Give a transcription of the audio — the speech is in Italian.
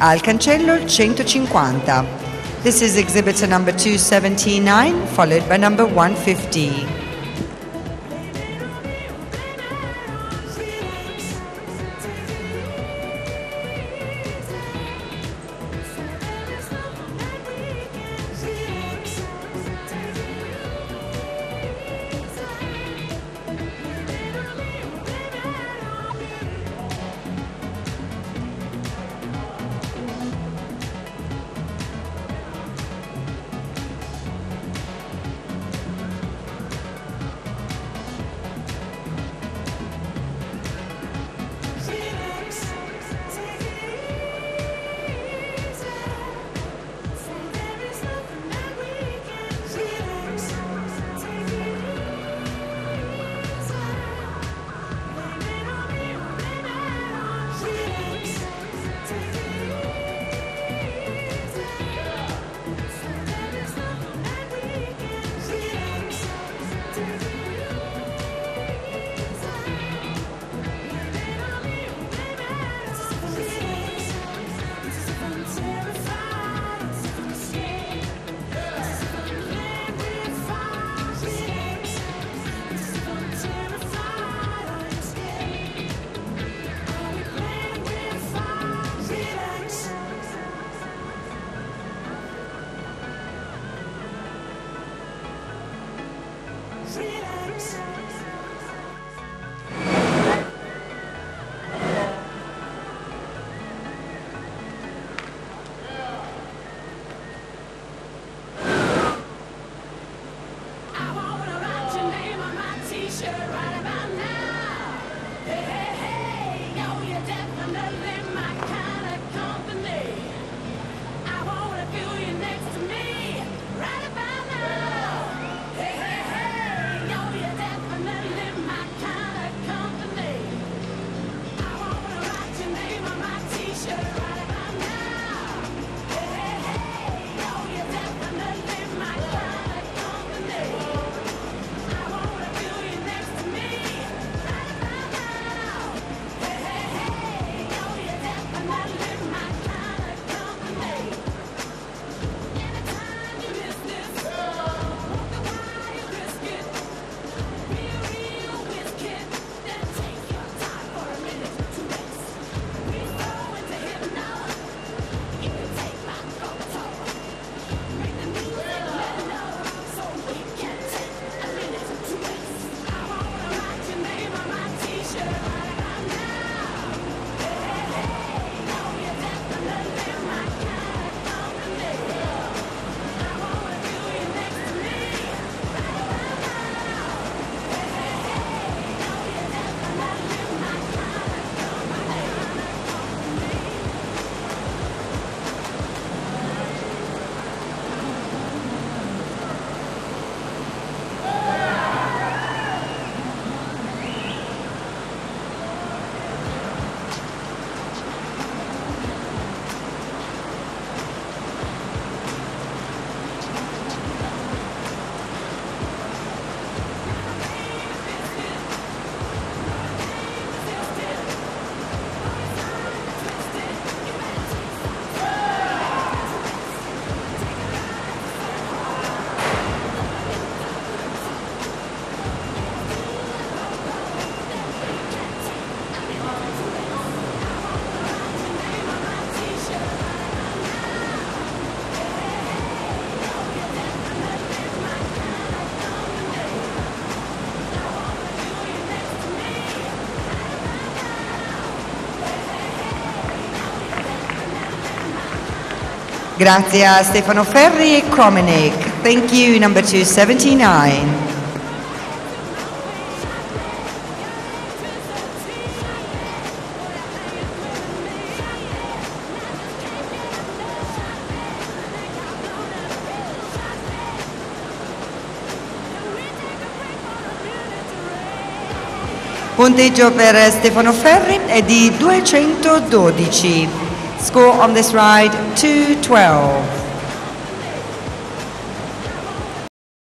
al cancello 150. This is exhibit number 279 followed by number 150. lives. Grazie a Stefano Ferri e Kromenik. Thank you, number 279. Punteggio per Stefano Ferri è di 212. Score on this ride 212.